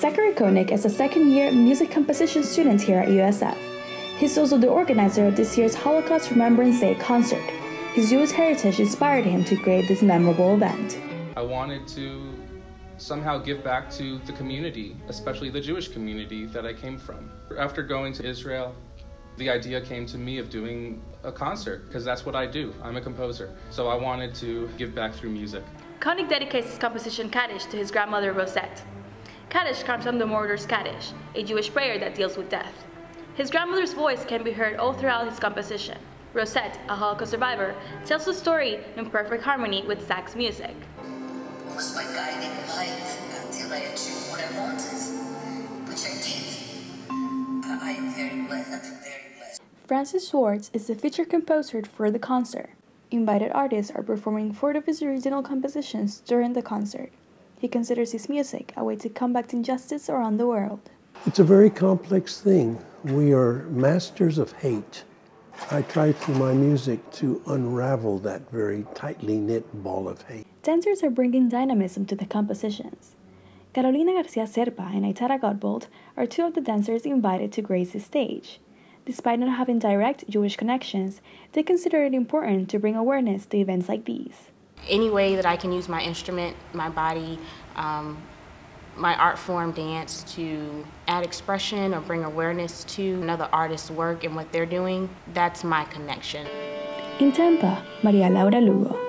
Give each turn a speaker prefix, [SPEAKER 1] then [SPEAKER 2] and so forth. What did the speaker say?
[SPEAKER 1] Terry Konick is a second year music composition student here at USF. He's also the organizer of this year's Holocaust Remembrance Day concert. His Jewish heritage inspired him to create this memorable event.
[SPEAKER 2] I wanted to somehow give back to the community, especially the Jewish community that I came from. After going to Israel, the idea came to me of doing a concert because that's what I do. I'm a composer. So I wanted to give back through music.
[SPEAKER 1] Konick dedicates his composition Kaddish to his grandmother Rosette. Kaddish comes from the Mourner's Kaddish, a Jewish prayer that deals with death. His grandmother's voice can be heard all throughout his composition. Rosette, a Holocaust survivor, tells the story in perfect harmony with Zach's music.
[SPEAKER 3] It was my guiding light until I achieved what I wanted, which I did. I am very blessed. I'm very blessed.
[SPEAKER 1] Francis Schwartz is the featured composer for the concert. Invited artists are performing four of his original compositions during the concert. He considers his music a way to combat injustice around the world.
[SPEAKER 4] It's a very complex thing. We are masters of hate. I try through my music to unravel that very tightly knit ball of hate.
[SPEAKER 1] Dancers are bringing dynamism to the compositions. Carolina Garcia Serpa and Aitara Gottbold are two of the dancers invited to grace the stage. Despite not having direct Jewish connections, they consider it important to bring awareness to events like these.
[SPEAKER 5] Any way that I can use my instrument, my body, um, my art form, dance, to add expression or bring awareness to another artist's work and what they're doing, that's my connection.
[SPEAKER 1] In Tampa, Maria Laura Lugo.